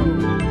show.